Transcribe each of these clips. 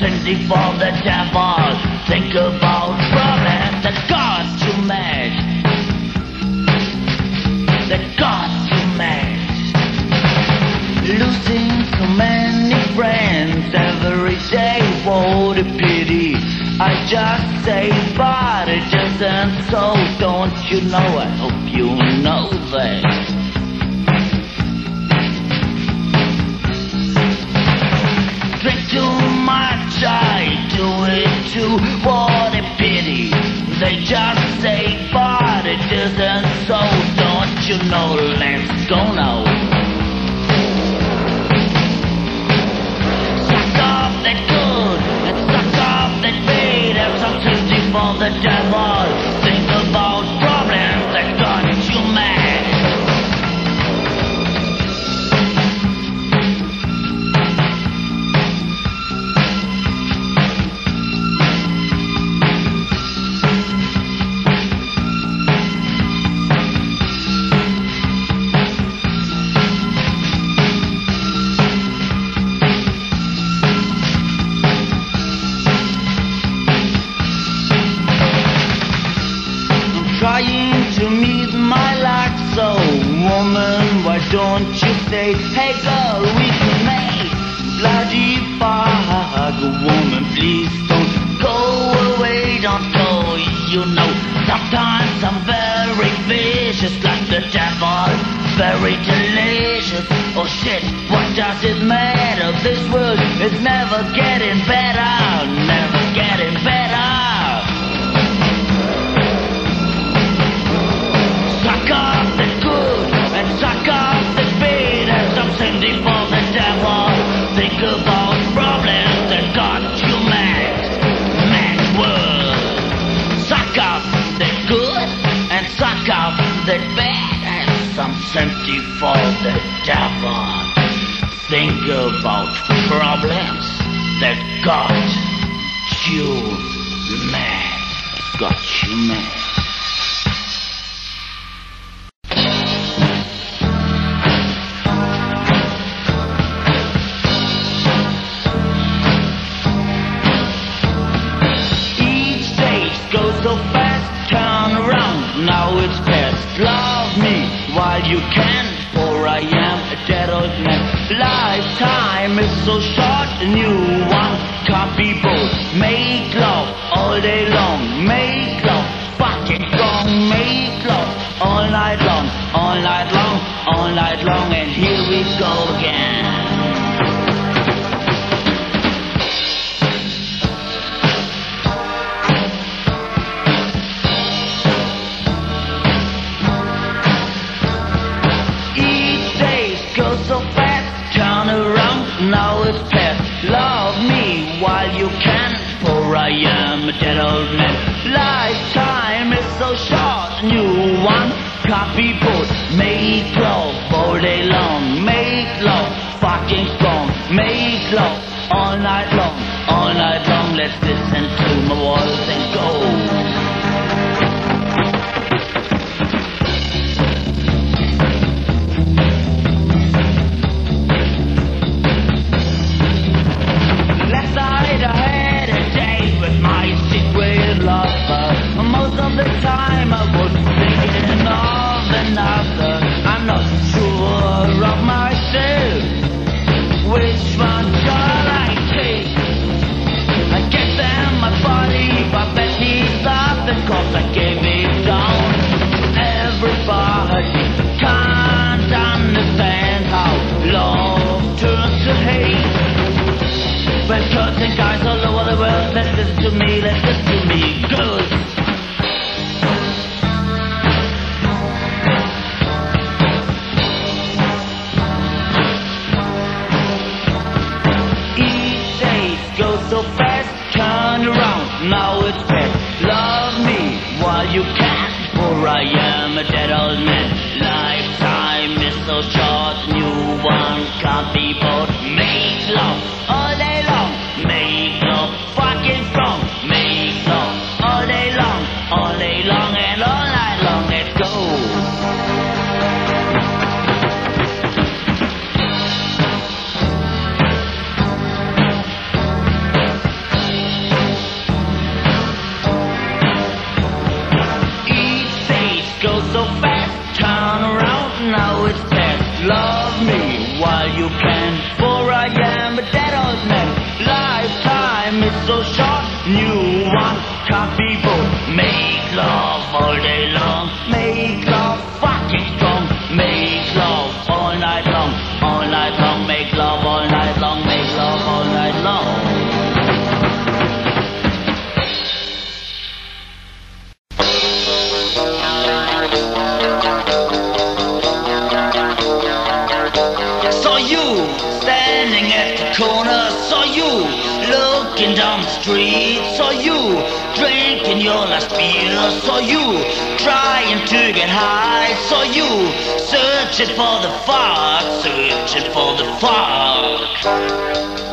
something for the devil. Think about problems that got you mad. That got you mad. Losing so many friends every day, what a pity. I just say, but it isn't so. Don't you know? I hope you know that. Much, I do it too. What a pity. They just say, but it isn't so. Don't you know? Let's go now. Suck up that good suck up that bad. Have some sympathy for the devil. Trying to meet my luck, so woman, why don't you say, hey girl, we can make bloody fuck, woman, please don't go away, don't go, you know, sometimes I'm very vicious like the devil, very delicious, oh shit, what does it matter, this world is never getting better, good and suck up the bad and some sympathy for the devil. Think about problems that got you mad, got you mad. Now it's past. Love me while you can, for I am a dead old man. Lifetime is so short, a new one be both. Make love all day long, make love so short, new one. Be bought. Make love all day long, make love fucking strong, make love all night long, all night long. Let's listen to my walls a dead old man. Lifetime is so short, new one can't be bought. Make love all day long, make love fucking strong, make love all day long, all day long Love me while you can, for I am a dead old man. Lifetime is so short, new one can't be bought. Make love all day long, make love fucking strong, street. Saw you drinking your last beer. Saw you trying to get high. Saw you searching for the fog. Searching for the fog.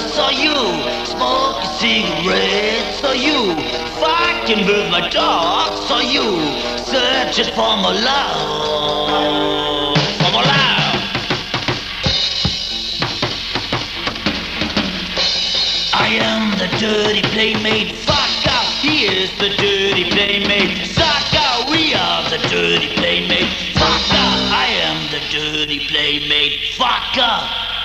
Saw you smoking cigarettes. Saw you fighting with my dog. Saw you searching for my love. For my love. I am the dirty playmate. Fuck up, is the dirty playmate. Suck out, we are the dirty playmate. Fuck I am the dirty playmate. Fuck.